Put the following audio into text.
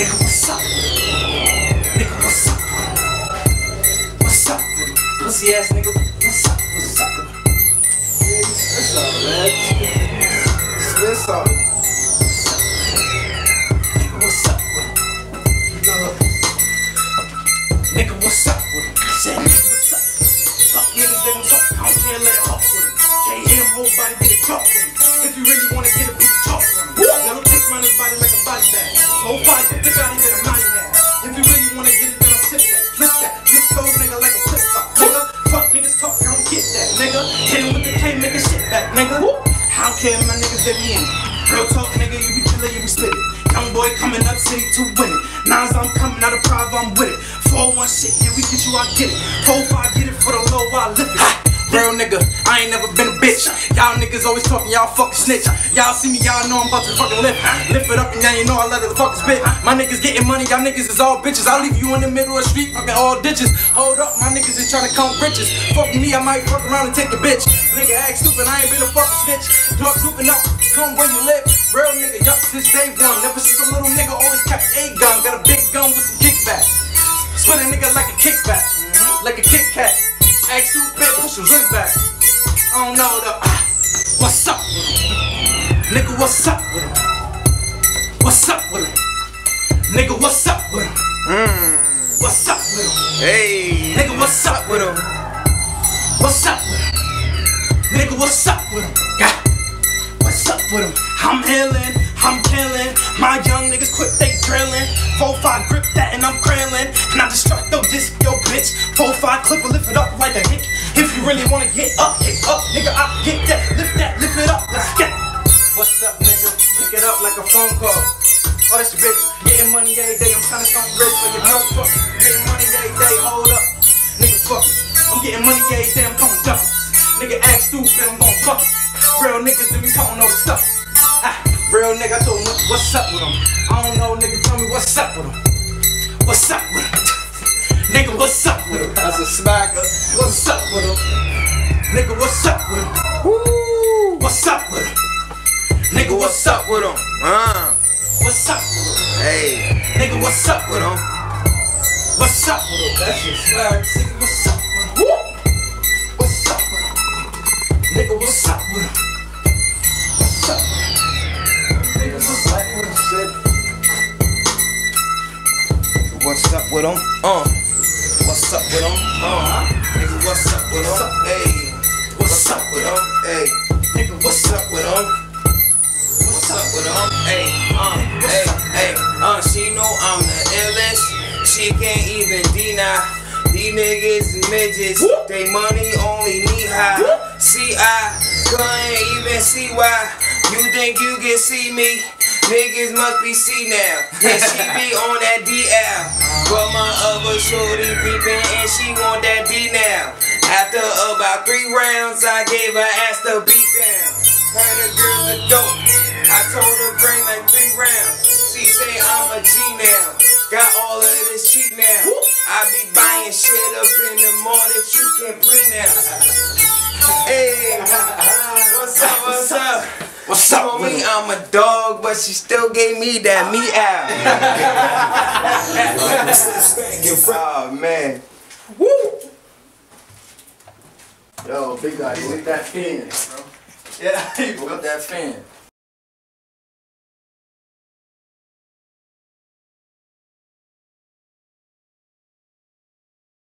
Nigga, what's up? Nigga, what's up? What's up with it? Pussy ass nigga, what's up? What's up with it? It's all right. It's all right. Nigga, what's up with it? Nigga, what's up with? Said nigga, what's up? Fuck niggas, they gon' talk. I don't care, let it off with. Can't hear nobody, get it talking. If you really care, my niggas, in. Real talk, nigga, you be you be. Young boy coming up, city to win it. Nines, I'm coming out of private, I'm with it. 4-1 shit, yeah, we get you, I get it. 4-5, get it for the low, I lift it. Real nigga, I ain't never been. Y'all niggas always talking, y'all fucking snitch. Y'all see me, y'all know I'm about to fucking lift. Lift it up and y'all ain't know I let the fuckers spit. My niggas getting money, y'all niggas is all bitches. I'll leave you in the middle of the street, fucking all ditches. Hold up, my niggas is trying to count riches. Fuck me, I might fuck around and take a bitch. Nigga act stupid, I ain't been a fucking snitch. Dog looping up, come where you live. Real nigga, yup, since day one. Never since a little nigga always kept a gun. Got a big gun with some kickback. Split a nigga like a kickback, like a Kit Kat. Act stupid, push his wrist back. I don't know the. What's up with him? Nigga, what's up with him? What's up with him? Nigga, what's up with him? What's up with him? Hey. Nigga, what's up with him? What's up with him? Nigga, what's up with him? God, what's up with him? I'm healing, I'm killing. My young niggas quit they drilling. 4-5 grip money every day. I'm trying to start rich like a drug fuck. Getting money every day. Hold up. Nigga, fuck. I'm getting money every day. I'm counting dollars. Nigga, act stupid. I'm gon' fuck. Real niggas and me talking all the stuff. Ah, real nigga, I told him what's up with him. I don't know, nigga. Tell me what's up with him. What's up with him? nigga, what's up with him? That's a smacker. What's up with him? Nigga, what's up with him? Woo. What's up with him? Nigga, what's up? with him? Uh. What's up with him? Hey. Nigga, what's up with him? What's up with him? That shit smack. Nigga, what's up with him? What's up with him? Nigga, what's up with him? What's up with him? Nigga, what's up with him? What's up with him? Uh. What's up with him? Uh. Nigga, what's up with him? Hey. What's up with him? Hey. She can't even deny. These niggas midgets. They money only knee high. See, I couldn't even see why. You think you can see me? Niggas must be see now. And she be on that DL. But my other shorty peeping and she want that D now. After about three rounds, I gave her ass the beat down. Heard the girls a dope. I told her bring like three rounds. She say I'm a G now. Got all of this cheap now. I be buying shit up in the mall that you can print now. Hey, what's up? What's up? What's up Told with me? I'm a dog, but she still gave me that meow. oh man. Woo! Yo, big guy, you lit that fan, bro. Yeah, you lit that fan.